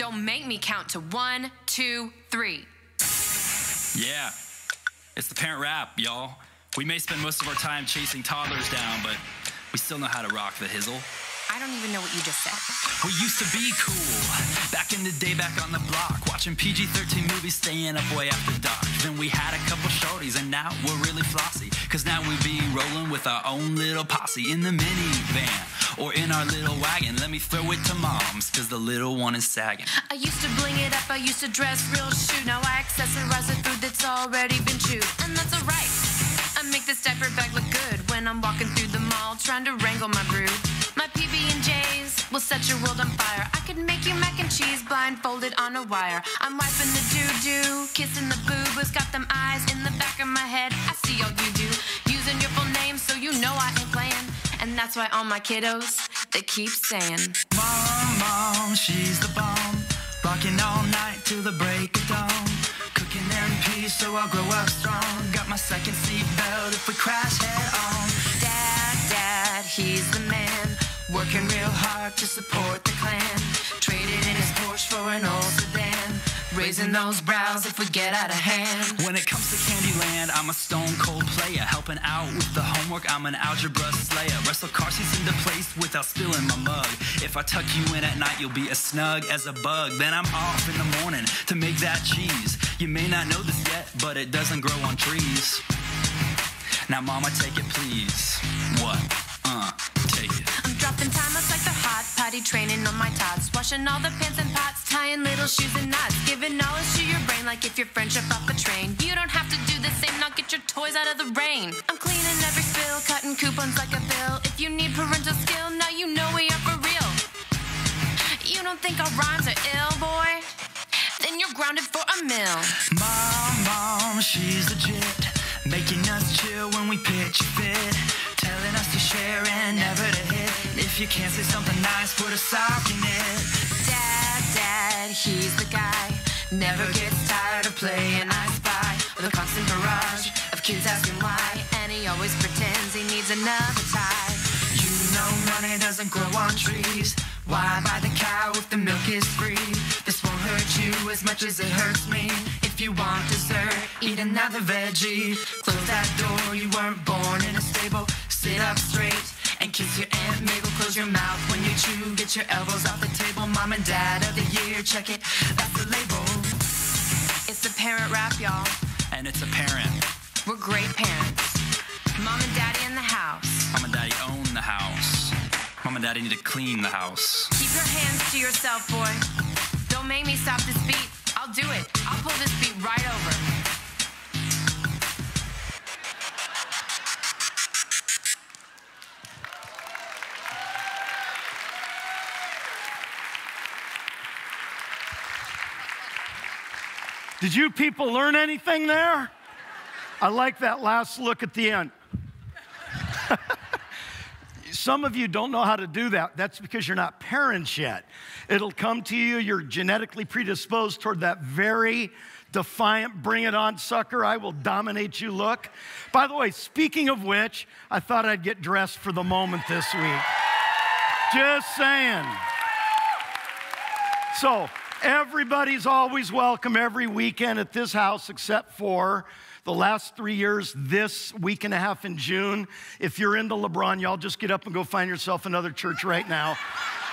Don't make me count to one, two, three. Yeah, it's the parent rap, y'all. We may spend most of our time chasing toddlers down, but we still know how to rock the hizzle. I don't even know what you just said. We used to be cool. Back in the day, back on the block, watching PG 13 movies, staying up way after dark. Then we had a couple shorties, and now we're really flossy. Cause now we be rolling with our own little posse in the minivan or in our little wagon. Let me throw it to moms, cause the little one is sagging. I used to bling it up, I used to dress real shoe. Now I accessorize the food that's already been chewed. And that's alright. I make this diaper bag look good when I'm walking through the mall trying to wrangle my brood. My PB and J's will set your world on fire. I could make you mac and cheese blindfolded on a wire. I'm wiping the doo doo, kissing the boob. Who's got them eyes in the back of my head? I see all you do. Using your full name so you know I ain't playing. And that's why all my kiddos, they keep saying, Mom, mom, she's the bomb. Rocking all night till the break of dawn. Cooking in peace so I'll grow up strong. Got my second seat belt if we crash head on. Dad, Dad, he's the man. Working real hard to support the clan. Traded in his Porsche for an old sedan. Raising those brows if we get out of hand. When it comes to Candyland, I'm a stone cold player. Helping out with the homework, I'm an algebra slayer. Wrestle car seats into place without spilling my mug. If I tuck you in at night, you'll be as snug as a bug. Then I'm off in the morning to make that cheese. You may not know this yet, but it doesn't grow on trees. Now, mama, take it, please. What? Training on my tots. Washing all the pans and pots, tying little shoes and knots. Giving knowledge to your brain like if you're friendship off a train. You don't have to do the same, now get your toys out of the rain. I'm cleaning every spill, cutting coupons like a bill. If you need parental skill, now you know we are for real. You don't think our rhymes are ill, boy? Then you're grounded for a mill. Mom, mom, she's legit. Making us chill when we pitch a fit. Telling us to share and never to hit. If you can't say something nice, put a sock in it. Dad, Dad, he's the guy. Never gets tired of playing I Spy. With a constant barrage of kids asking why. And he always pretends he needs another tie. You know money doesn't grow on trees. Why buy the cow if the milk is free? This won't hurt you as much as it hurts me. If you want dessert, eat another veggie. Close that door, you weren't born in a stable. Sit up straight and kiss your Aunt Mabel. Close your mouth when you chew. Get your elbows off the table. Mom and Dad of the year, check it. That's the label. It's the parent rap, y'all. And it's a parent. We're great parents. Mom and Daddy in the house. Mom and Daddy own the house. Mom and Daddy need to clean the house. Keep your hands to yourself, boy. Don't make me stop this beat. I'll do it. I'll pull this beat right over. Did you people learn anything there? I like that last look at the end. Some of you don't know how to do that. That's because you're not parents yet. It'll come to you, you're genetically predisposed toward that very defiant, bring it on, sucker, I will dominate you look. By the way, speaking of which, I thought I'd get dressed for the moment this week. Just saying. So, everybody's always welcome every weekend at this house except for the last three years, this week and a half in June. If you're into LeBron, y'all just get up and go find yourself another church right now.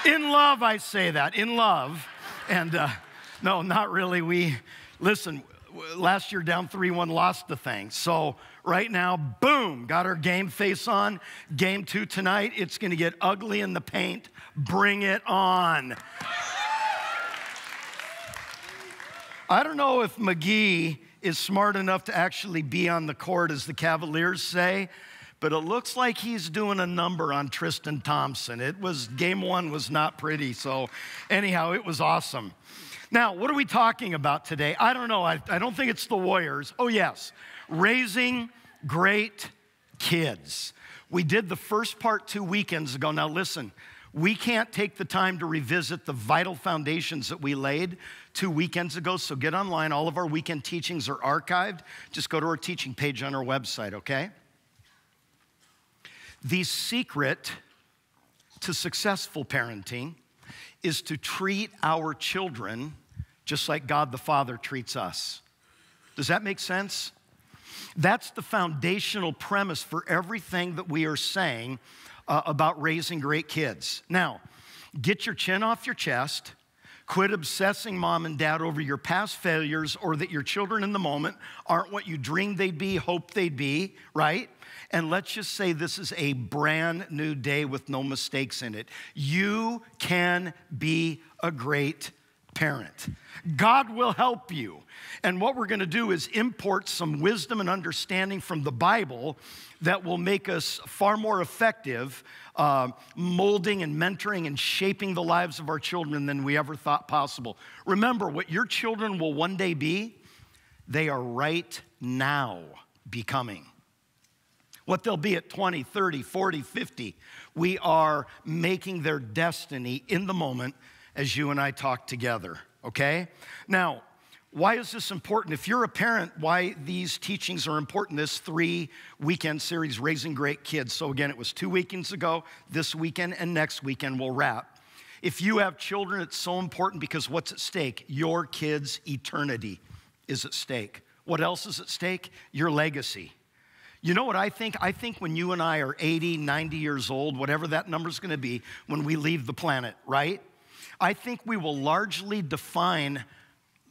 In love, I say that, in love. And uh, no, not really. We, listen, last year down 3 1, lost the thing. So right now, boom, got our game face on. Game two tonight, it's going to get ugly in the paint. Bring it on. I don't know if McGee is smart enough to actually be on the court, as the Cavaliers say, but it looks like he's doing a number on Tristan Thompson. It was, game one was not pretty, so anyhow, it was awesome. Now, what are we talking about today? I don't know. I, I don't think it's the Warriors. Oh, yes, raising great kids. We did the first part two weekends ago. Now, listen, we can't take the time to revisit the vital foundations that we laid two weekends ago. So get online. All of our weekend teachings are archived. Just go to our teaching page on our website, okay? The secret to successful parenting is to treat our children just like God the Father treats us. Does that make sense? That's the foundational premise for everything that we are saying uh, about raising great kids. Now, get your chin off your chest. Quit obsessing mom and dad over your past failures or that your children in the moment aren't what you dreamed they'd be, hoped they'd be, right? And let's just say this is a brand new day with no mistakes in it. You can be a great parent. God will help you. And what we're going to do is import some wisdom and understanding from the Bible that will make us far more effective uh, molding and mentoring and shaping the lives of our children than we ever thought possible. Remember, what your children will one day be, they are right now becoming. What they'll be at 20, 30, 40, 50, we are making their destiny in the moment as you and I talk together, okay? Now, why is this important? If you're a parent, why these teachings are important, this three weekend series, Raising Great Kids. So, again, it was two weekends ago, this weekend, and next weekend we'll wrap. If you have children, it's so important because what's at stake? Your kids' eternity is at stake. What else is at stake? Your legacy. You know what I think? I think when you and I are 80, 90 years old, whatever that number's gonna be, when we leave the planet, right? I think we will largely define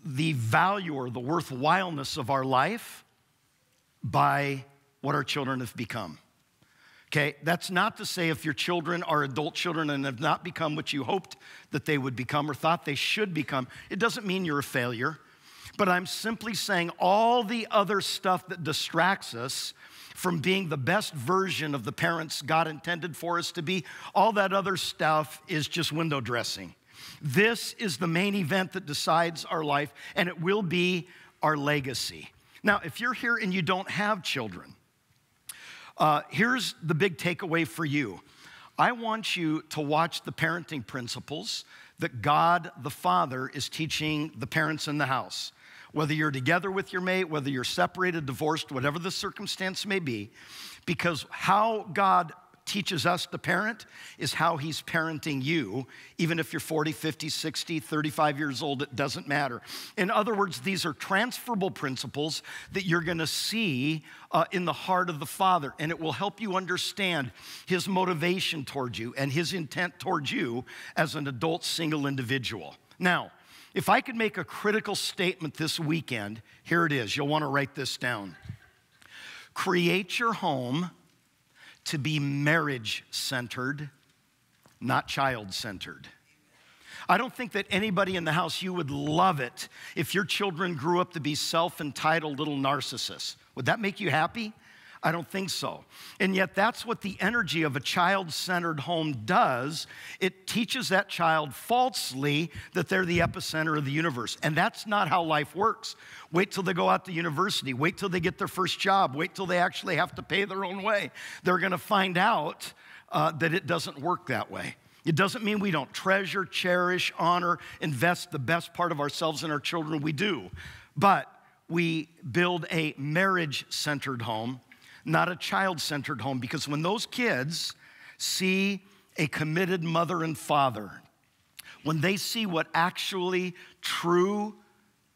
the value or the worthwhileness of our life by what our children have become. Okay, that's not to say if your children are adult children and have not become what you hoped that they would become or thought they should become, it doesn't mean you're a failure. But I'm simply saying all the other stuff that distracts us from being the best version of the parents God intended for us to be, all that other stuff is just window dressing. This is the main event that decides our life, and it will be our legacy. Now, if you're here and you don't have children, uh, here's the big takeaway for you. I want you to watch the parenting principles that God the Father is teaching the parents in the house. Whether you're together with your mate, whether you're separated, divorced, whatever the circumstance may be, because how God teaches us to parent is how he's parenting you, even if you're 40, 50, 60, 35 years old, it doesn't matter. In other words, these are transferable principles that you're gonna see uh, in the heart of the Father, and it will help you understand his motivation towards you and his intent towards you as an adult single individual. Now, if I could make a critical statement this weekend, here it is. You'll wanna write this down. Create your home to be marriage centered, not child centered. I don't think that anybody in the house, you would love it if your children grew up to be self entitled little narcissists. Would that make you happy? I don't think so. And yet, that's what the energy of a child centered home does. It teaches that child falsely that they're the epicenter of the universe. And that's not how life works. Wait till they go out to university, wait till they get their first job, wait till they actually have to pay their own way. They're gonna find out uh, that it doesn't work that way. It doesn't mean we don't treasure, cherish, honor, invest the best part of ourselves in our children. We do. But we build a marriage centered home not a child centered home. Because when those kids see a committed mother and father, when they see what actually true,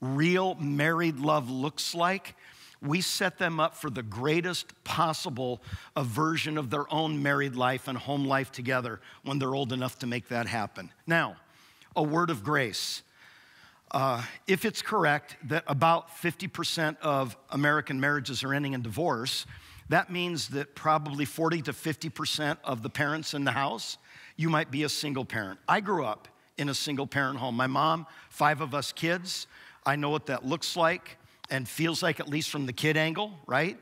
real married love looks like, we set them up for the greatest possible version of their own married life and home life together when they're old enough to make that happen. Now, a word of grace. Uh, if it's correct that about 50% of American marriages are ending in divorce, that means that probably 40 to 50% of the parents in the house, you might be a single parent. I grew up in a single parent home. My mom, five of us kids. I know what that looks like and feels like, at least from the kid angle, right?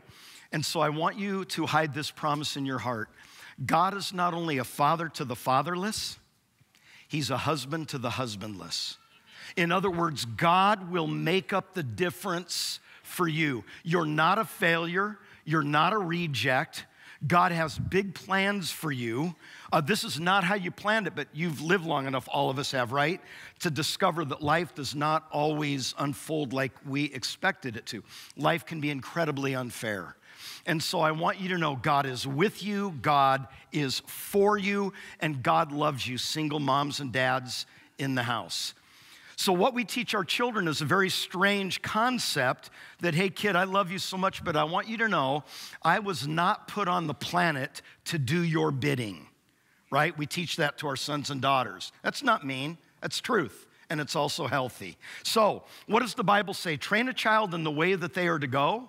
And so I want you to hide this promise in your heart. God is not only a father to the fatherless, He's a husband to the husbandless. In other words, God will make up the difference for you. You're not a failure. You're not a reject. God has big plans for you. Uh, this is not how you planned it, but you've lived long enough, all of us have, right? To discover that life does not always unfold like we expected it to. Life can be incredibly unfair. And so I want you to know God is with you, God is for you, and God loves you, single moms and dads in the house. So, what we teach our children is a very strange concept that, hey, kid, I love you so much, but I want you to know I was not put on the planet to do your bidding, right? We teach that to our sons and daughters. That's not mean, that's truth and it's also healthy. So, what does the Bible say? Train a child in the way that they are to go,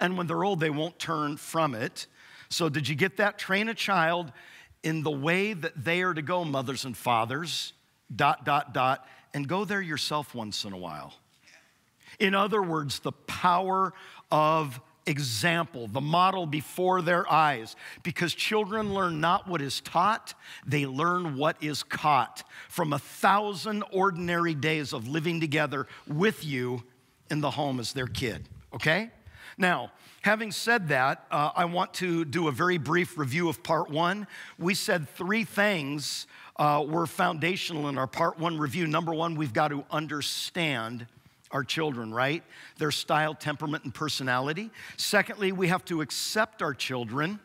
and when they're old, they won't turn from it. So, did you get that? Train a child in the way that they are to go, mothers and fathers, dot, dot, dot, and go there yourself once in a while. In other words, the power of example, the model before their eyes, because children learn not what is taught, they learn what is caught from a thousand ordinary days of living together with you in the home as their kid, okay? Now, having said that, uh, I want to do a very brief review of part one. We said three things uh, were foundational in our part one review. Number one, we've got to understand our children, right? Their style, temperament, and personality. Secondly, we have to accept our children.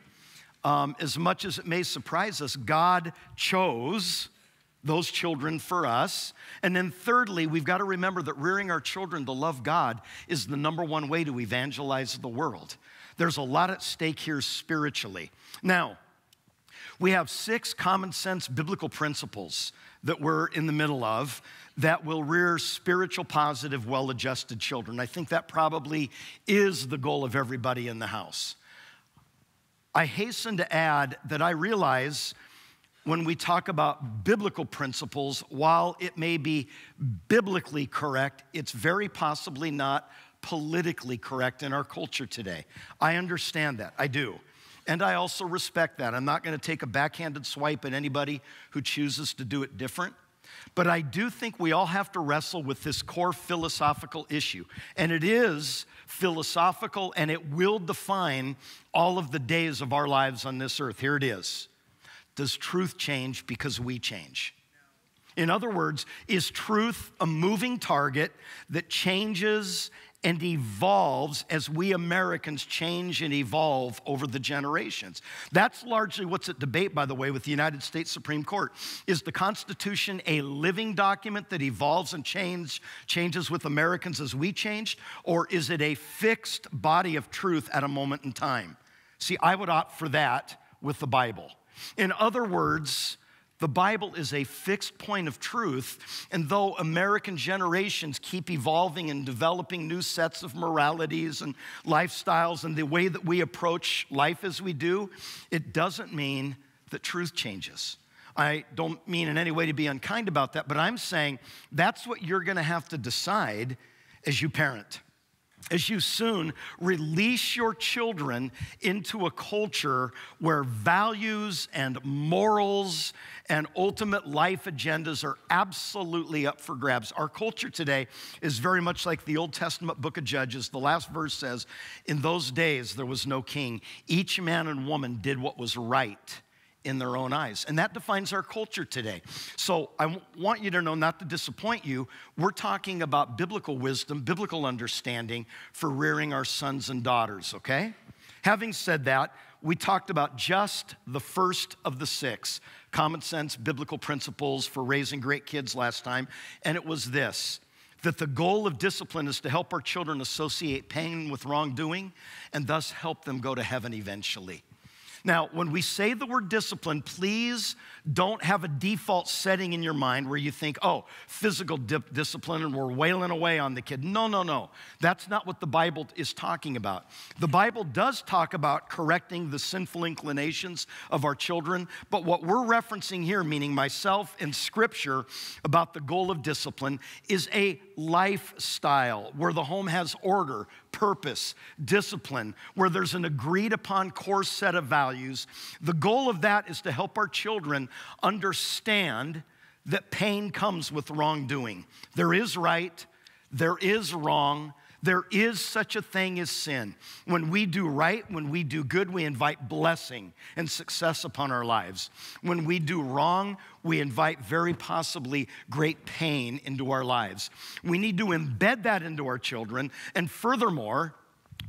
Um, as much as it may surprise us, God chose those children for us. And then, thirdly, we've got to remember that rearing our children to love God is the number one way to evangelize the world. There's a lot at stake here spiritually. Now, we have six common sense biblical principles that we're in the middle of that will rear spiritual, positive, well adjusted children. I think that probably is the goal of everybody in the house. I hasten to add that I realize when we talk about biblical principles, while it may be biblically correct, it's very possibly not politically correct in our culture today. I understand that, I do. And I also respect that. I'm not going to take a backhanded swipe at anybody who chooses to do it different. But I do think we all have to wrestle with this core philosophical issue. And it is philosophical and it will define all of the days of our lives on this earth. Here it is Does truth change because we change? In other words, is truth a moving target that changes and evolves as we Americans change and evolve over the generations. That's largely what's at debate, by the way, with the United States Supreme Court. Is the Constitution a living document that evolves and change, changes with Americans as we changed, or is it a fixed body of truth at a moment in time? See, I would opt for that with the Bible. In other words, the Bible is a fixed point of truth, and though American generations keep evolving and developing new sets of moralities and lifestyles and the way that we approach life as we do, it doesn't mean that truth changes. I don't mean in any way to be unkind about that, but I'm saying that's what you're gonna have to decide as you parent as you soon release your children into a culture where values and morals and ultimate life agendas are absolutely up for grabs. Our culture today is very much like the Old Testament book of Judges. The last verse says, In those days there was no king, each man and woman did what was right in their own eyes. And that defines our culture today. So I want you to know, not to disappoint you, we're talking about biblical wisdom, biblical understanding for rearing our sons and daughters, okay? Having said that, we talked about just the first of the six common sense biblical principles for raising great kids last time, and it was this that the goal of discipline is to help our children associate pain with wrongdoing and thus help them go to heaven eventually. Now, when we say the word discipline, please don't have a default setting in your mind where you think, oh, physical dip discipline and we're wailing away on the kid. No, no, no. That's not what the Bible is talking about. The Bible does talk about correcting the sinful inclinations of our children, but what we're referencing here, meaning myself and Scripture, about the goal of discipline is a lifestyle where the home has order, purpose, discipline, where there's an agreed upon core set of values. The goal of that is to help our children understand that pain comes with wrongdoing. There is right, there is wrong, there is such a thing as sin. When we do right, when we do good, we invite blessing and success upon our lives. When we do wrong, we invite very possibly great pain into our lives. We need to embed that into our children. And furthermore,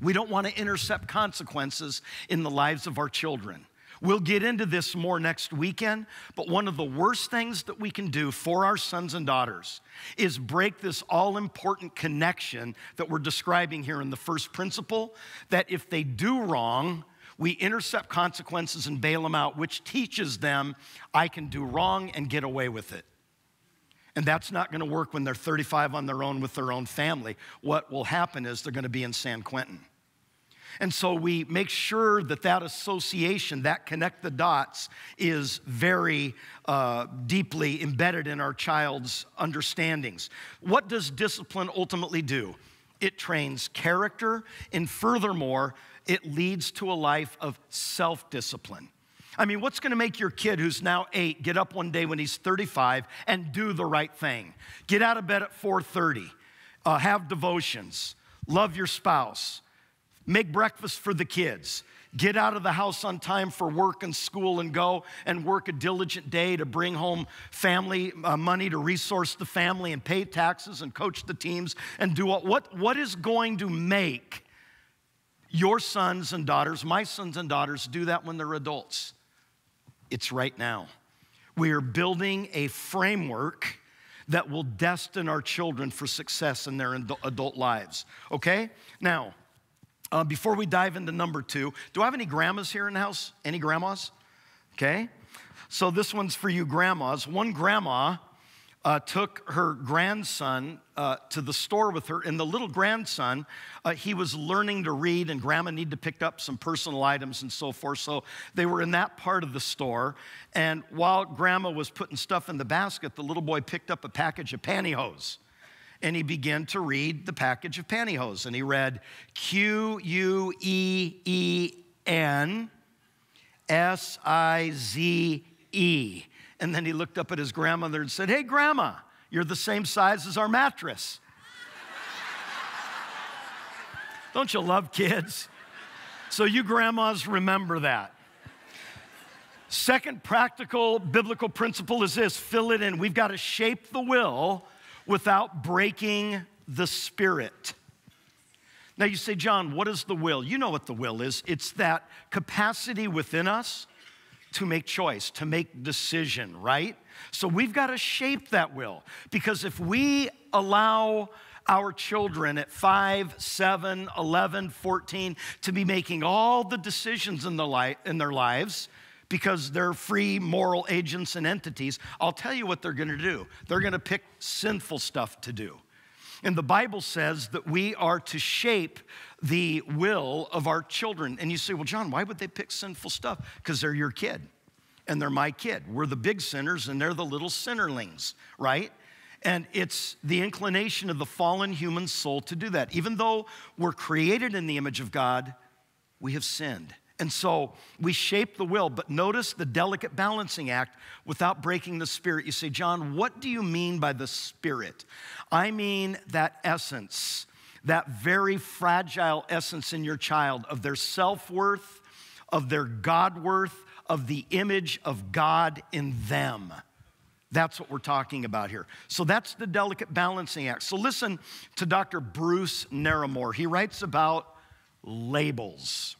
we don't want to intercept consequences in the lives of our children. We'll get into this more next weekend, but one of the worst things that we can do for our sons and daughters is break this all important connection that we're describing here in the first principle that if they do wrong, we intercept consequences and bail them out, which teaches them I can do wrong and get away with it. And that's not going to work when they're 35 on their own with their own family. What will happen is they're going to be in San Quentin. And so we make sure that that association, that connect the dots, is very uh, deeply embedded in our child's understandings. What does discipline ultimately do? It trains character, and furthermore, it leads to a life of self discipline. I mean, what's going to make your kid who's now 8 get up one day when he's 35 and do the right thing? Get out of bed at 4:30. Uh, have devotions. Love your spouse make breakfast for the kids, get out of the house on time for work and school and go and work a diligent day to bring home family uh, money to resource the family and pay taxes and coach the teams and do what, what, what is going to make your sons and daughters, my sons and daughters, do that when they're adults? It's right now. We are building a framework that will destine our children for success in their adult lives. Okay? Now, uh, before we dive into number two, do I have any grandmas here in the house? Any grandmas? Okay. So this one's for you grandmas. One grandma uh, took her grandson uh, to the store with her, and the little grandson, uh, he was learning to read, and grandma needed to pick up some personal items and so forth. So they were in that part of the store, and while grandma was putting stuff in the basket, the little boy picked up a package of pantyhose and he began to read the package of pantyhose. And he read Q U E E N S I Z E. And then he looked up at his grandmother and said, Hey, grandma, you're the same size as our mattress. Don't you love kids? So, you grandmas remember that. Second practical biblical principle is this fill it in. We've got to shape the will without breaking the spirit. Now you say, John, what is the will? You know what the will is it's that capacity within us to make choice, to make decision, right? So we've got to shape that will because if we allow our children at 5, 7, 11, 14 to be making all the decisions in, the li- in their lives, because they're free moral agents and entities, I'll tell you what they're gonna do. They're gonna pick sinful stuff to do. And the Bible says that we are to shape the will of our children. And you say, well, John, why would they pick sinful stuff? Because they're your kid and they're my kid. We're the big sinners and they're the little sinnerlings, right? And it's the inclination of the fallen human soul to do that. Even though we're created in the image of God, we have sinned. And so we shape the will, but notice the delicate balancing act without breaking the spirit. You say, John, what do you mean by the spirit? I mean that essence, that very fragile essence in your child of their self worth, of their God worth, of the image of God in them. That's what we're talking about here. So that's the delicate balancing act. So listen to Dr. Bruce Narramore. He writes about labels.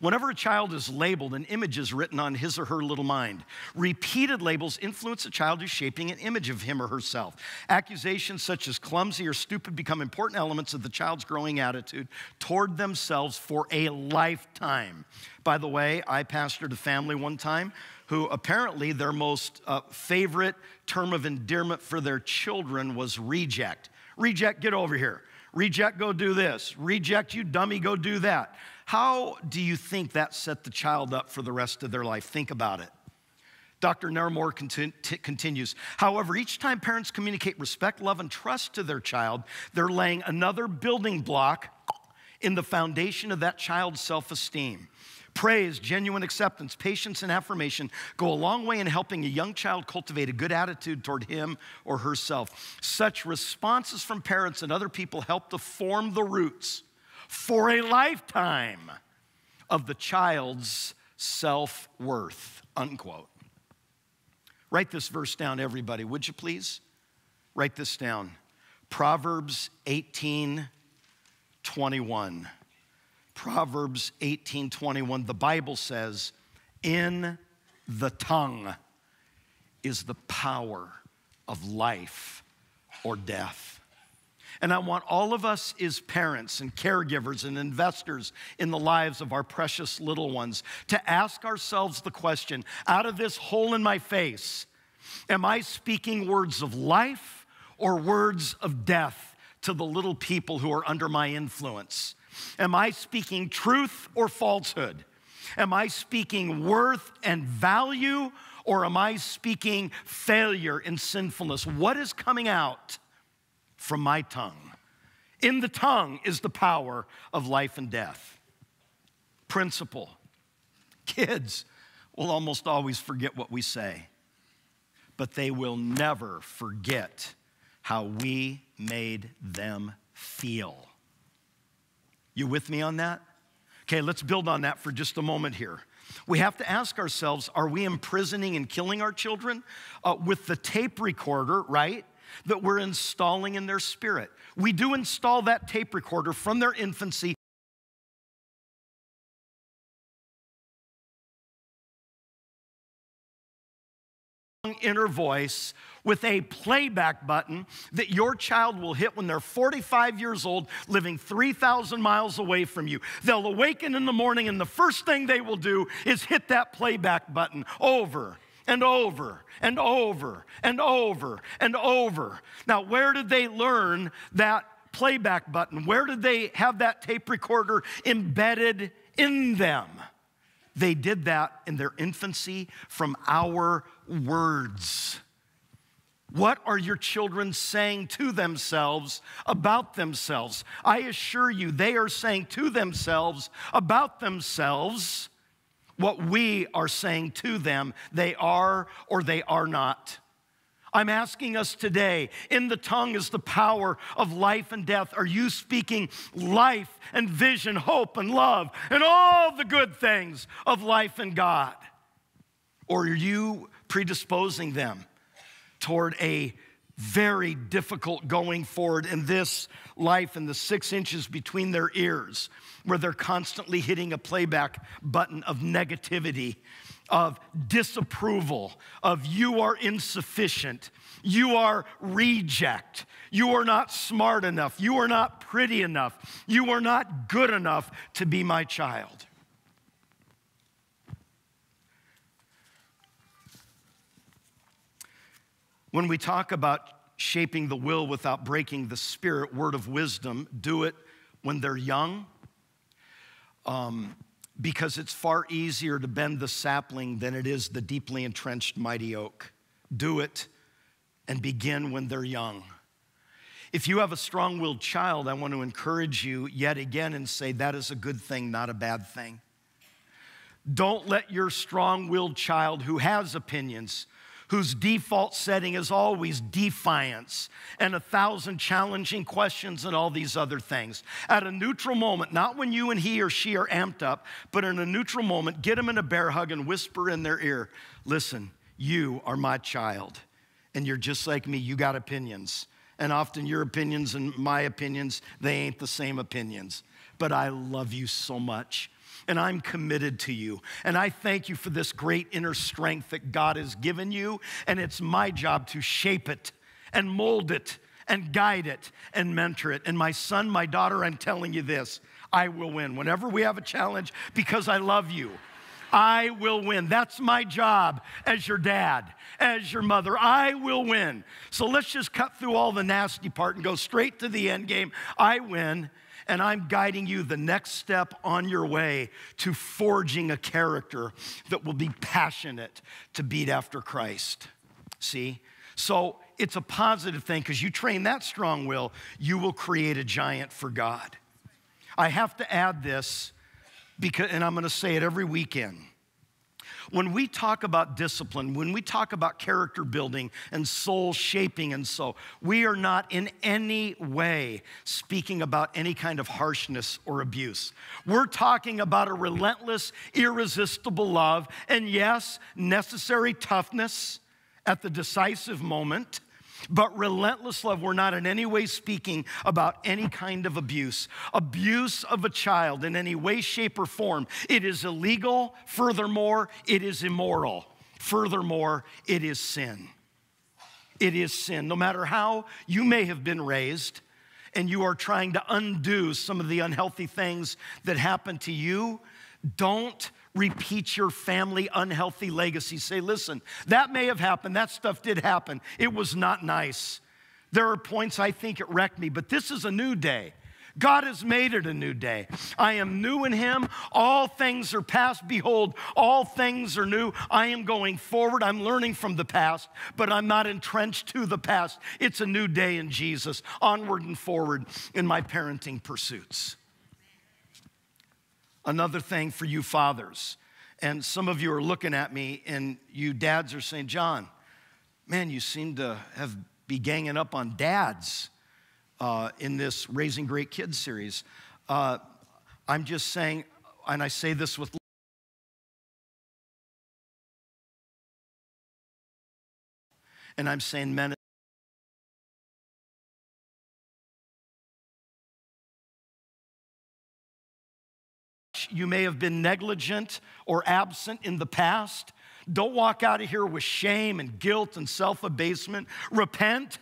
Whenever a child is labeled, an image is written on his or her little mind. Repeated labels influence a child who's shaping an image of him or herself. Accusations such as clumsy or stupid become important elements of the child's growing attitude toward themselves for a lifetime. By the way, I pastored a family one time who apparently their most uh, favorite term of endearment for their children was reject. Reject, get over here. Reject, go do this. Reject, you dummy, go do that. How do you think that set the child up for the rest of their life? Think about it. Dr. Narramore continues. However, each time parents communicate respect, love, and trust to their child, they're laying another building block in the foundation of that child's self esteem. Praise, genuine acceptance, patience, and affirmation go a long way in helping a young child cultivate a good attitude toward him or herself. Such responses from parents and other people help to form the roots for a lifetime of the child's self worth, unquote. Write this verse down, everybody, would you please? Write this down. Proverbs 18 21. Proverbs 18 21. The Bible says, In the tongue is the power of life or death. And I want all of us as parents and caregivers and investors in the lives of our precious little ones to ask ourselves the question out of this hole in my face, am I speaking words of life or words of death to the little people who are under my influence? Am I speaking truth or falsehood? Am I speaking worth and value or am I speaking failure and sinfulness? What is coming out from my tongue? In the tongue is the power of life and death. Principle. Kids will almost always forget what we say, but they will never forget how we made them feel. You with me on that? Okay, let's build on that for just a moment here. We have to ask ourselves are we imprisoning and killing our children uh, with the tape recorder, right? That we're installing in their spirit. We do install that tape recorder from their infancy inner voice with a playback button that your child will hit when they're 45 years old, living 3,000 miles away from you. They'll awaken in the morning, and the first thing they will do is hit that playback button over and over and over and over and over. Now, where did they learn that playback button? Where did they have that tape recorder embedded in them? They did that in their infancy from our words. What are your children saying to themselves about themselves? I assure you, they are saying to themselves about themselves what we are saying to them they are or they are not. I'm asking us today in the tongue is the power of life and death. Are you speaking life and vision, hope and love, and all the good things of life and God? Or are you predisposing them toward a very difficult going forward in this life in the six inches between their ears, where they're constantly hitting a playback button of negativity of disapproval, of you are insufficient, you are reject, you are not smart enough, you are not pretty enough, you are not good enough to be my child. When we talk about shaping the will without breaking the spirit, word of wisdom, do it when they're young. Um, because it's far easier to bend the sapling than it is the deeply entrenched mighty oak. Do it and begin when they're young. If you have a strong willed child, I want to encourage you yet again and say that is a good thing, not a bad thing. Don't let your strong willed child who has opinions, whose default setting is always defiance and a thousand challenging questions and all these other things. At a neutral moment, not when you and he or she are amped up, but in a neutral moment, get them in a bear hug and whisper in their ear Listen, you are my child, and you're just like me, you got opinions. And often your opinions and my opinions, they ain't the same opinions. But I love you so much and I'm committed to you. And I thank you for this great inner strength that God has given you, and it's my job to shape it and mold it and guide it and mentor it. And my son, my daughter, I'm telling you this I will win. Whenever we have a challenge, because I love you, I will win. That's my job as your dad, as your mother. I will win. So let's just cut through all the nasty part and go straight to the end game. I win and I'm guiding you the next step on your way to forging a character that will be passionate to beat after Christ. See? So it's a positive thing because you train that strong will, you will create a giant for God. I have to add this because, and I'm going to say it every weekend. When we talk about discipline, when we talk about character building and soul shaping, and so, we are not in any way speaking about any kind of harshness or abuse. We're talking about a relentless, irresistible love, and yes, necessary toughness at the decisive moment But relentless love, we're not in any way speaking about any kind of abuse. Abuse of a child in any way, shape, or form, it is illegal. Furthermore, it is immoral. Furthermore, it is sin. It is sin. No matter how you may have been raised and you are trying to undo some of the unhealthy things that happened to you, don't repeat your family unhealthy legacy. Say, listen, that may have happened. That stuff did happen. It was not nice. There are points I think it wrecked me, but this is a new day. God has made it a new day. I am new in Him. All things are past. Behold, all things are new. I am going forward. I'm learning from the past, but I'm not entrenched to the past. It's a new day in Jesus, onward and forward in my parenting pursuits. Another thing for you fathers, and some of you are looking at me, and you dads are saying, John, man, you seem to have be ganging up on dads uh, in this Raising Great Kids series. Uh, I'm just saying, and I say this with and I'm saying men you may have been negligent or absent in the past. Don't walk out of here with shame and guilt and self abasement. Repent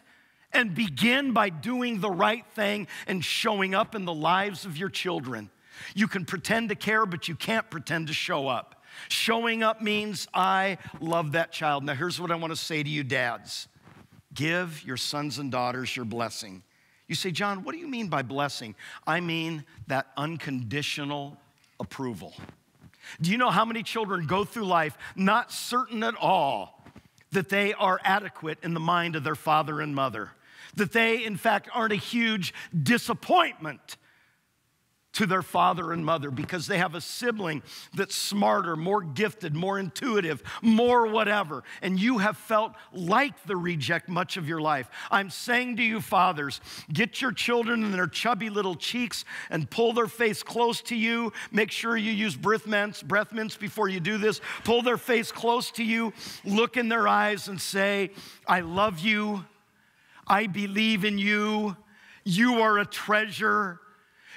and begin by doing the right thing and showing up in the lives of your children. You can pretend to care, but you can't pretend to show up. Showing up means I love that child. Now, here's what I want to say to you, dads give your sons and daughters your blessing. You say, John, what do you mean by blessing? I mean that unconditional approval. Do you know how many children go through life not certain at all that they are adequate in the mind of their father and mother? That they, in fact, aren't a huge disappointment to their father and mother because they have a sibling that's smarter, more gifted, more intuitive, more whatever. And you have felt like the reject much of your life. I'm saying to you, fathers, get your children in their chubby little cheeks and pull their face close to you. Make sure you use breath mints, breath mints before you do this. Pull their face close to you, look in their eyes, and say, I love you. I believe in you. You are a treasure.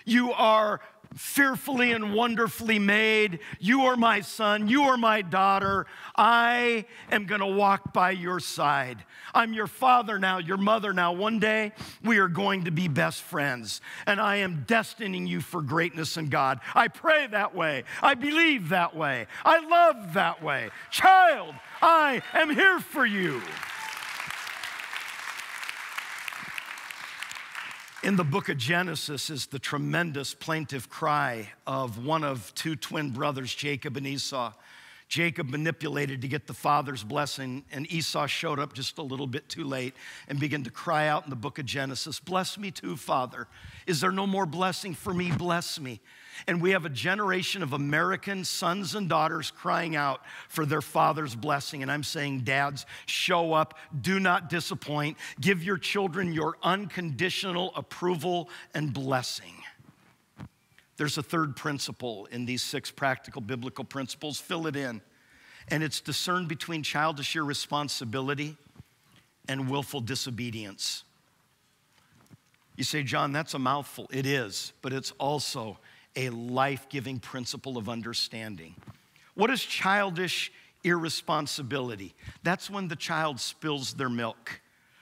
You are fearfully and wonderfully made. You are my son. You are my daughter. I am going to walk by your side. I'm your father now, your mother now. One day we are going to be best friends, and I am destining you for greatness in God. I pray that way. I believe that way. I love that way. Child, I am here for you. In the book of Genesis is the tremendous plaintive cry of one of two twin brothers, Jacob and Esau. Jacob manipulated to get the father's blessing, and Esau showed up just a little bit too late and began to cry out in the book of Genesis, Bless me too, Father. Is there no more blessing for me? Bless me. And we have a generation of American sons and daughters crying out for their father's blessing. And I'm saying, dads, show up, do not disappoint, give your children your unconditional approval and blessing. There's a third principle in these six practical biblical principles. Fill it in. And it's discern between childish irresponsibility and willful disobedience. You say, John, that's a mouthful. It is, but it's also a life giving principle of understanding. What is childish irresponsibility? That's when the child spills their milk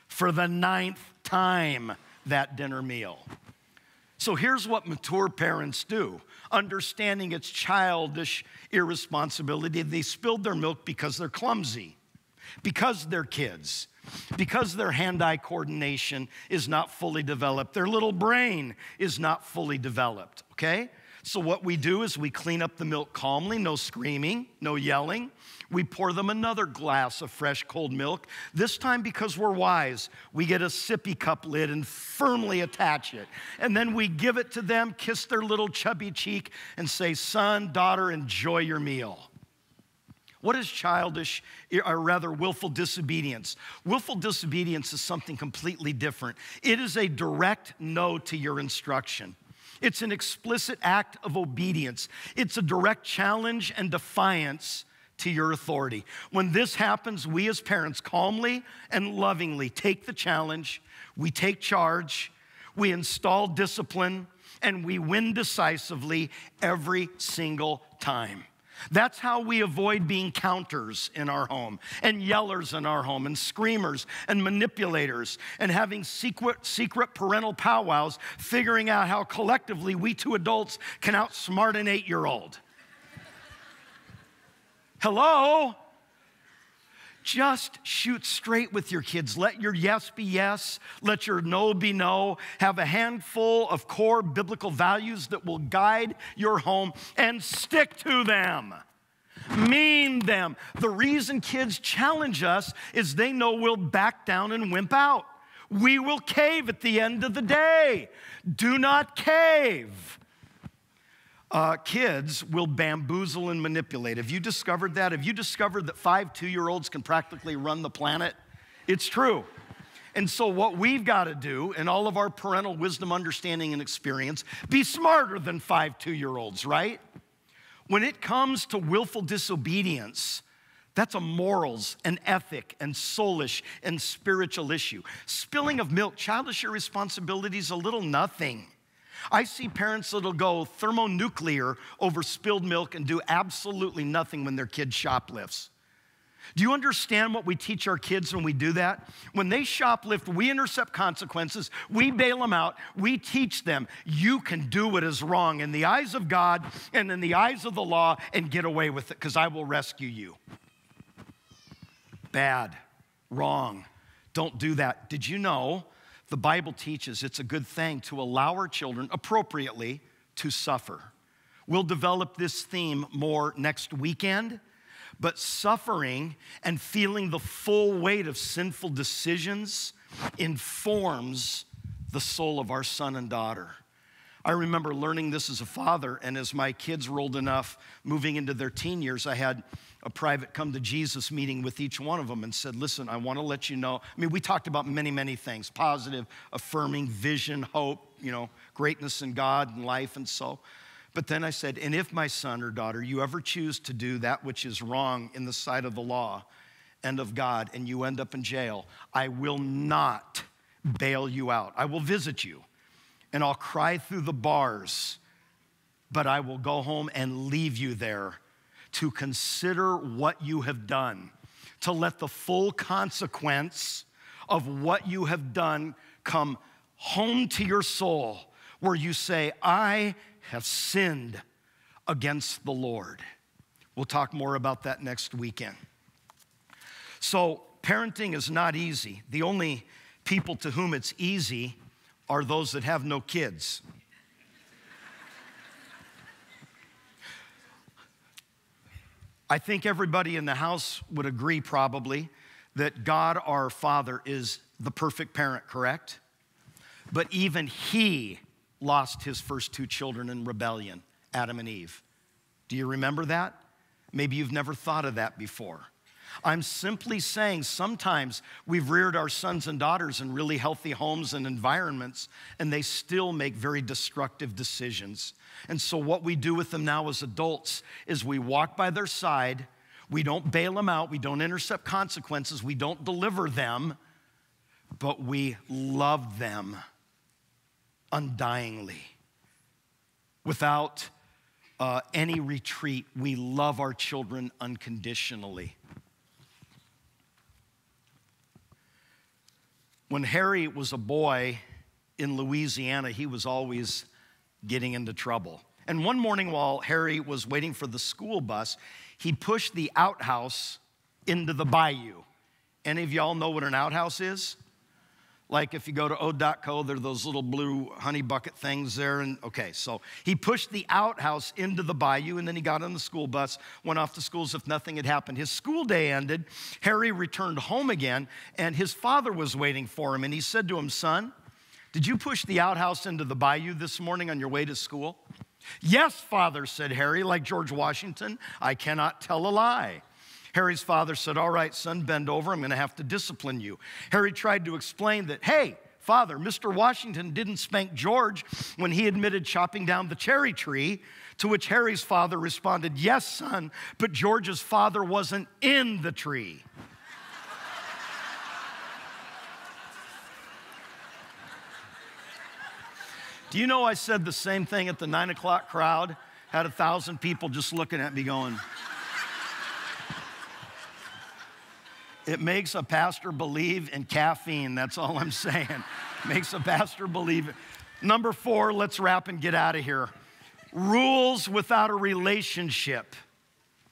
for the ninth time that dinner meal. So here's what mature parents do understanding it's childish irresponsibility. They spilled their milk because they're clumsy, because they're kids, because their hand eye coordination is not fully developed, their little brain is not fully developed, okay? So, what we do is we clean up the milk calmly, no screaming, no yelling. We pour them another glass of fresh cold milk. This time, because we're wise, we get a sippy cup lid and firmly attach it. And then we give it to them, kiss their little chubby cheek, and say, Son, daughter, enjoy your meal. What is childish, or rather willful disobedience? Willful disobedience is something completely different. It is a direct no to your instruction. It's an explicit act of obedience. It's a direct challenge and defiance to your authority. When this happens, we as parents calmly and lovingly take the challenge, we take charge, we install discipline, and we win decisively every single time. That's how we avoid being counters in our home and yellers in our home and screamers and manipulators and having secret, secret parental powwows, figuring out how collectively we two adults can outsmart an eight year old. Hello? Just shoot straight with your kids. Let your yes be yes. Let your no be no. Have a handful of core biblical values that will guide your home and stick to them. Mean them. The reason kids challenge us is they know we'll back down and wimp out. We will cave at the end of the day. Do not cave uh, kids will bamboozle and manipulate. Have you discovered that? Have you discovered that five two year olds can practically run the planet? It's true. And so, what we've got to do in all of our parental wisdom, understanding, and experience, be smarter than five two year olds, right? When it comes to willful disobedience, that's a morals, an ethic, and soulish and spiritual issue. Spilling of milk, childish irresponsibility is a little nothing. I see parents that'll go thermonuclear over spilled milk and do absolutely nothing when their kid shoplifts. Do you understand what we teach our kids when we do that? When they shoplift, we intercept consequences, we bail them out, we teach them you can do what is wrong in the eyes of God and in the eyes of the law and get away with it because I will rescue you. Bad, wrong. Don't do that. Did you know the Bible teaches it's a good thing to allow our children appropriately to suffer. We'll develop this theme more next weekend, but suffering and feeling the full weight of sinful decisions informs the soul of our son and daughter. I remember learning this as a father, and as my kids rolled enough, moving into their teen years, I had a private come to Jesus meeting with each one of them and said, Listen, I want to let you know. I mean, we talked about many, many things positive, affirming, vision, hope, you know, greatness in God and life and so. But then I said, And if my son or daughter, you ever choose to do that which is wrong in the sight of the law and of God, and you end up in jail, I will not bail you out. I will visit you and I'll cry through the bars, but I will go home and leave you there to consider what you have done, to let the full consequence of what you have done come home to your soul, where you say, I have sinned against the Lord. We'll talk more about that next weekend. So, parenting is not easy. The only people to whom it's easy are those that have no kids. I think everybody in the house would agree, probably, that God our Father is the perfect parent, correct? But even He lost His first two children in rebellion, Adam and Eve. Do you remember that? Maybe you've never thought of that before. I'm simply saying sometimes we've reared our sons and daughters in really healthy homes and environments, and they still make very destructive decisions. And so, what we do with them now as adults is we walk by their side, we don't bail them out, we don't intercept consequences, we don't deliver them, but we love them undyingly without uh, any retreat. We love our children unconditionally. When Harry was a boy in Louisiana, he was always getting into trouble. And one morning while Harry was waiting for the school bus, he pushed the outhouse into the bayou. Any of y'all know what an outhouse is? Like if you go to ode.co, there are those little blue honey bucket things there. And okay, so he pushed the outhouse into the bayou and then he got on the school bus, went off to school as if nothing had happened. His school day ended. Harry returned home again and his father was waiting for him. And he said to him, Son, did you push the outhouse into the bayou this morning on your way to school? Yes, father, said Harry, like George Washington. I cannot tell a lie. Harry's father said, All right, son, bend over. I'm going to have to discipline you. Harry tried to explain that, hey, father. Mr. Washington didn't spank George when he admitted chopping down the cherry tree, to which Harry's father responded, Yes, son, but George's father wasn't in the tree. Do you know I said the same thing at the nine o'clock crowd? Had a thousand people just looking at me going, It makes a pastor believe in caffeine. That's all I'm saying. makes a pastor believe it. Number four, let's wrap and get out of here. Rules without a relationship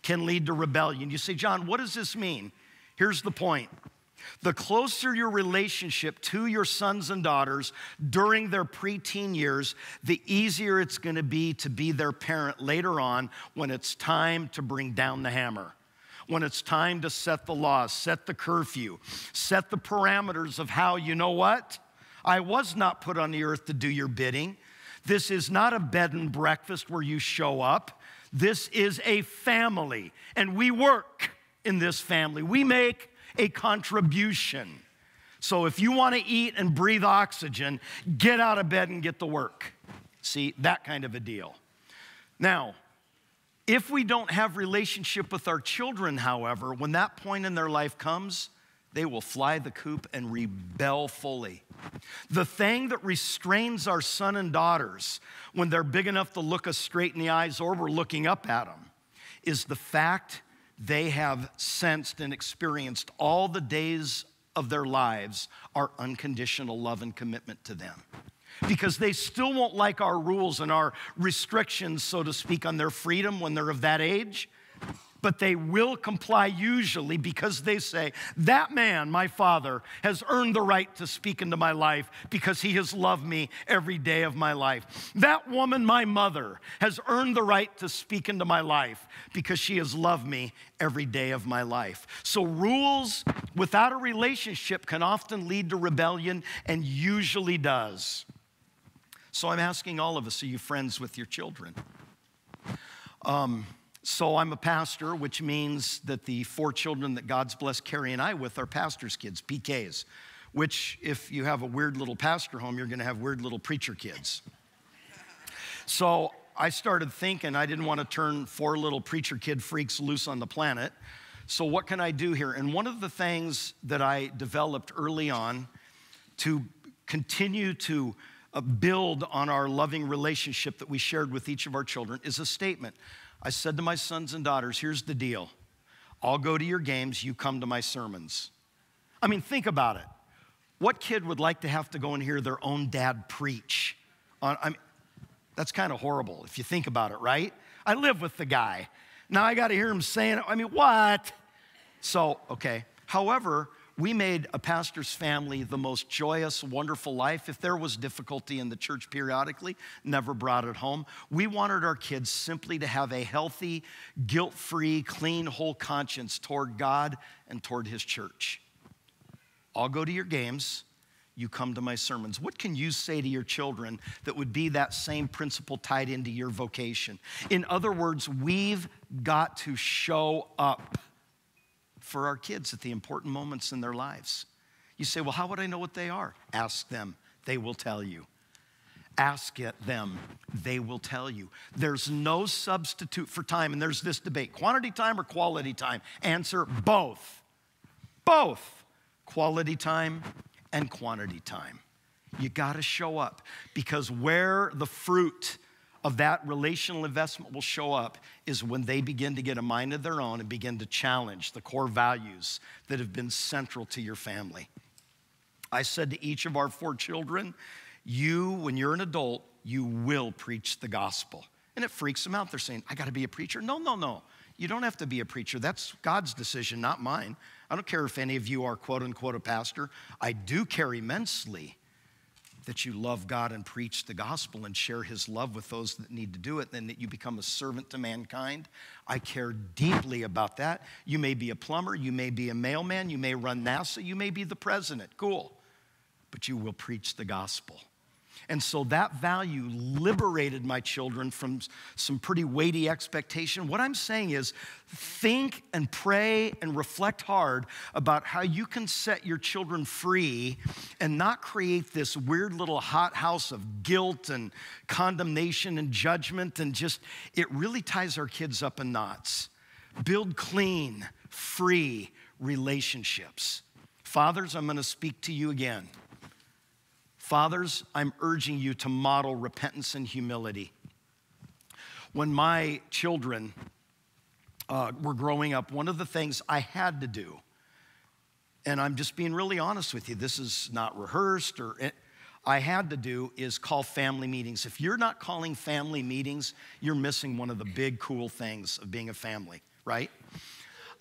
can lead to rebellion. You say, John, what does this mean? Here's the point the closer your relationship to your sons and daughters during their preteen years, the easier it's going to be to be their parent later on when it's time to bring down the hammer. When it's time to set the laws, set the curfew, set the parameters of how, you know what? I was not put on the earth to do your bidding. This is not a bed and breakfast where you show up. This is a family, and we work in this family. We make a contribution. So if you want to eat and breathe oxygen, get out of bed and get to work. See, that kind of a deal. Now, if we don't have relationship with our children, however, when that point in their life comes, they will fly the coop and rebel fully. The thing that restrains our son and daughters when they're big enough to look us straight in the eyes or we're looking up at them is the fact they have sensed and experienced all the days of their lives our unconditional love and commitment to them. Because they still won't like our rules and our restrictions, so to speak, on their freedom when they're of that age but they will comply usually because they say, That man, my father, has earned the right to speak into my life because he has loved me every day of my life. That woman, my mother, has earned the right to speak into my life because she has loved me every day of my life. So, rules without a relationship can often lead to rebellion and usually does. So, I'm asking all of us are you friends with your children? Um, so I'm a pastor, which means that the four children that God's blessed Carrie and I with are pastor's kids, PKs, which, if you have a weird little pastor home, you're going to have weird little preacher kids. So I started thinking I didn't want to turn four little preacher kid freaks loose on the planet. So, what can I do here? And one of the things that I developed early on to continue to build on our loving relationship that we shared with each of our children is a statement. I said to my sons and daughters, here's the deal I'll go to your games, you come to my sermons. I mean, think about it. What kid would like to have to go and hear their own dad preach? On, I mean, that's kind of horrible if you think about it, right? I live with the guy. Now I got to hear him saying, I mean, what? So, okay. However, we made a pastor's family the most joyous, wonderful life. If there was difficulty in the church periodically, never brought it home. We wanted our kids simply to have a healthy, guilt free, clean, whole conscience toward God and toward His church. I'll go to your games. You come to my sermons. What can you say to your children that would be that same principle tied into your vocation? In other words, we've got to show up for our kids at the important moments in their lives. You say, Well, how would I know what they are? Ask them, they will tell you. Ask it them, they will tell you. There's no substitute for time, and there's this debate quantity time or quality time? Answer both. Both quality time and quantity time. You gotta show up because where the fruit of that relational investment will show up is when they begin to get a mind of their own and begin to challenge the core values that have been central to your family. I said to each of our four children, You, when you're an adult, you will preach the gospel. And it freaks them out. They're saying, I gotta be a preacher. No, no, no. You don't have to be a preacher. That's God's decision, not mine. I don't care if any of you are quote unquote a pastor. I do care immensely that you love God and preach the gospel and share his love with those that need to do it, and that you become a servant to mankind. I care deeply about that. You may be a plumber, you may be a mailman, you may run NASA, you may be the president. Cool. But you will preach the gospel. And so that value liberated my children from some pretty weighty expectation. What I'm saying is think and pray and reflect hard about how you can set your children free and not create this weird little hothouse of guilt and condemnation and judgment and just it really ties our kids up in knots. Build clean, free relationships. Fathers, I'm going to speak to you again. Fathers, I'm urging you to model repentance and humility. When my children uh, were growing up, one of the things I had to do, and I'm just being really honest with you, this is not rehearsed or I had to do is call family meetings. If you're not calling family meetings, you're missing one of the big cool things of being a family, right?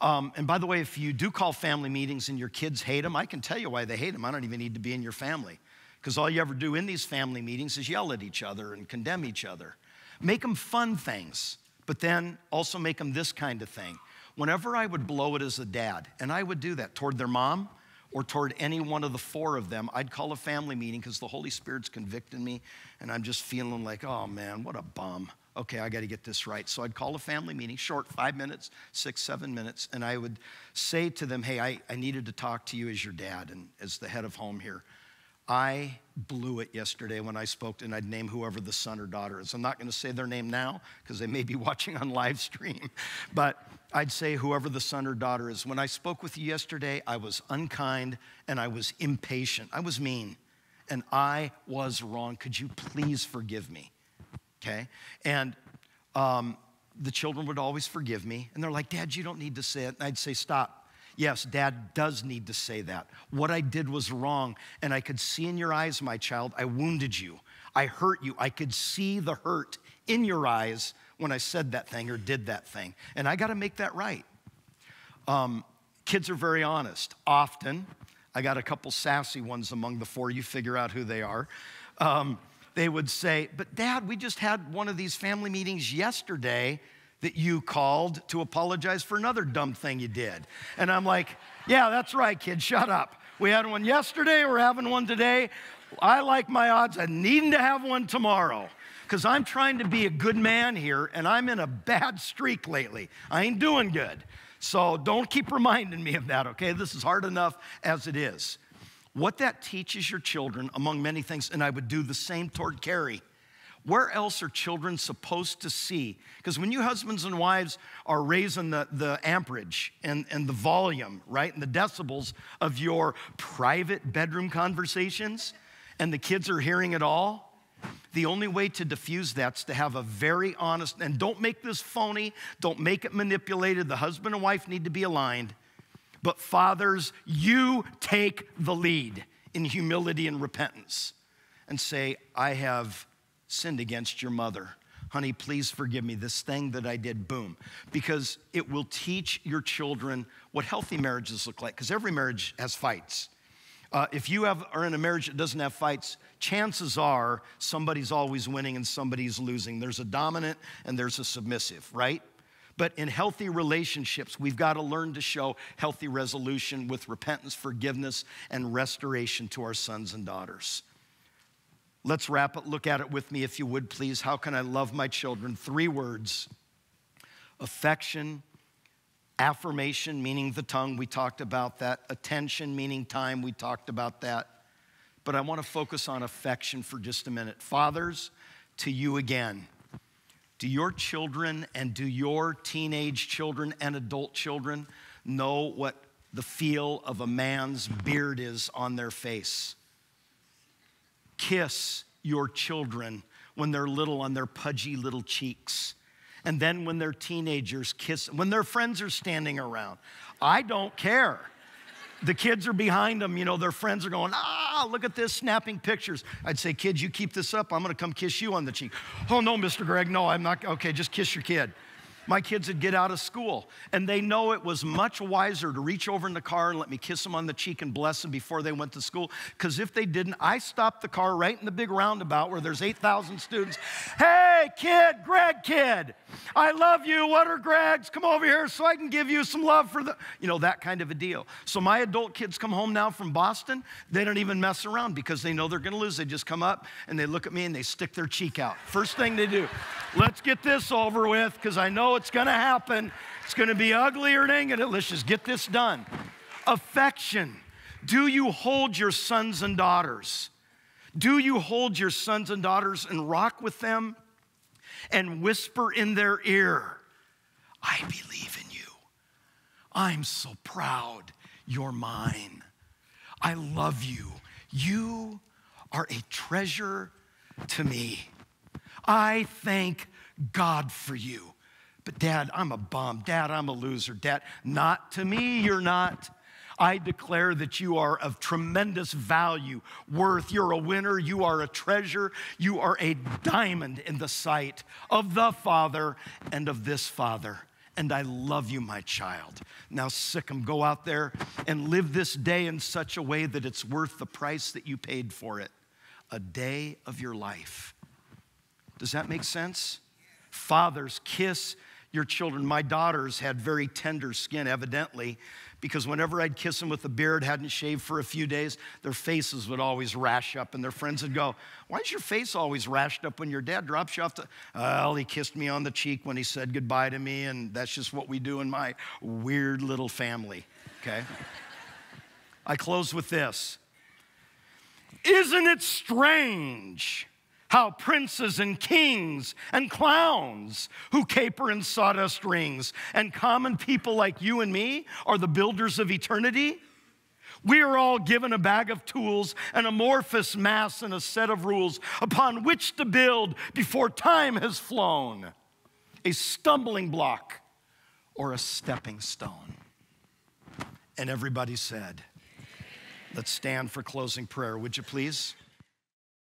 Um, and by the way, if you do call family meetings and your kids hate them, I can tell you why they hate them. I don't even need to be in your family because all you ever do in these family meetings is yell at each other and condemn each other. Make them fun things, but then also make them this kind of thing. Whenever I would blow it as a dad, and I would do that toward their mom or toward any one of the four of them, I'd call a family meeting because the Holy Spirit's convicting me, and I'm just feeling like, oh man, what a bum. Okay, I got to get this right. So I'd call a family meeting, short, five minutes, six, seven minutes, and I would say to them, hey, I, I needed to talk to you as your dad and as the head of home here. I blew it yesterday when I spoke, and I'd name whoever the son or daughter is. I'm not going to say their name now because they may be watching on live stream, but I'd say whoever the son or daughter is. When I spoke with you yesterday, I was unkind and I was impatient. I was mean and I was wrong. Could you please forgive me? Okay? And um, the children would always forgive me, and they're like, Dad, you don't need to say it. And I'd say, Stop. Yes, dad does need to say that. What I did was wrong, and I could see in your eyes, my child, I wounded you. I hurt you. I could see the hurt in your eyes when I said that thing or did that thing. And I got to make that right. Um, kids are very honest. Often, I got a couple sassy ones among the four. You figure out who they are. Um, they would say, But dad, we just had one of these family meetings yesterday that you called to apologize for another dumb thing you did. And I'm like, yeah, that's right, kid, shut up. We had one yesterday, we're having one today. I like my odds of needing to have one tomorrow because I'm trying to be a good man here and I'm in a bad streak lately. I ain't doing good. So don't keep reminding me of that, okay? This is hard enough as it is. What that teaches your children, among many things, and I would do the same toward Carrie where else are children supposed to see? Because when you husbands and wives are raising the, the amperage and, and the volume, right, and the decibels of your private bedroom conversations, and the kids are hearing it all, the only way to diffuse that's to have a very honest, and don't make this phony, don't make it manipulated. The husband and wife need to be aligned. But fathers, you take the lead in humility and repentance and say, I have sinned against your mother. Honey, please forgive me. This thing that I did, boom. Because it will teach your children what healthy marriages look like, because every marriage has fights. Uh, if you have, are in a marriage that doesn't have fights, chances are somebody's always winning and somebody's losing. There's a dominant and there's a submissive, right? But in healthy relationships, we've got to learn to show healthy resolution with repentance, forgiveness, and restoration to our sons and daughters. Let's wrap it. Look at it with me, if you would, please. How can I love my children? Three words affection, affirmation, meaning the tongue, we talked about that, attention, meaning time, we talked about that. But I want to focus on affection for just a minute. Fathers, to you again. Do your children and do your teenage children and adult children know what the feel of a man's beard is on their face? Kiss your children when they're little on their pudgy little cheeks. And then when they're teenagers, kiss, when their friends are standing around. I don't care. The kids are behind them, you know, their friends are going, ah, look at this, snapping pictures. I'd say, kids, you keep this up, I'm gonna come kiss you on the cheek. Oh, no, Mr. Gregg, no, I'm not, okay, just kiss your kid. My kids would get out of school and they know it was much wiser to reach over in the car and let me kiss them on the cheek and bless them before they went to school because if they didn't i stopped the car right in the big roundabout where there's 8000 students. Hey kid gregg kid i love you. What are gregg's? Come over here so i can give you some love for the you know that kind of a deal. So my adult kids come home now from boston. They don't even mess around because they know they're going to lose. They just come up and they look at me and they stick their cheek out. First thing they do let's get this over with because i know it's going to happen. It's going to be ugly or it. Let's just get this done. Affection. Do you hold your sons and daughters? Do you hold your sons and daughters and rock with them and whisper in their ear, I believe in you. I'm so proud you're mine. I love you. You are a treasure to me. I thank God for you. But dad, I'm a bum. Dad, I'm a loser. Dad, not to me, you're not. I declare that you are of tremendous value, worth. You're a winner. You are a treasure. You are a diamond in the sight of the Father and of this Father. And I love you, my child. Now, sic 'em, go out there and live this day in such a way that it's worth the price that you paid for it. A day of your life. Does that make sense? Fathers, kiss your children. My daughters had very tender skin, evidently, because whenever I'd kiss them with a beard, hadn't shaved for a few days, their faces would always rash up, and their friends would go, Why is your face always rashed up when your dad drops you off the. Well, he kissed me on the cheek when he said goodbye to me, and that's just what we do in my weird little family, okay? I close with this. Isn't it strange? How princes and kings and clowns who caper in sawdust rings and common people like you and me are the builders of eternity? We are all given a bag of tools, an amorphous mass, and a set of rules upon which to build before time has flown a stumbling block or a stepping stone. And everybody said, Let's stand for closing prayer, would you please?